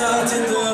uh, Salsa in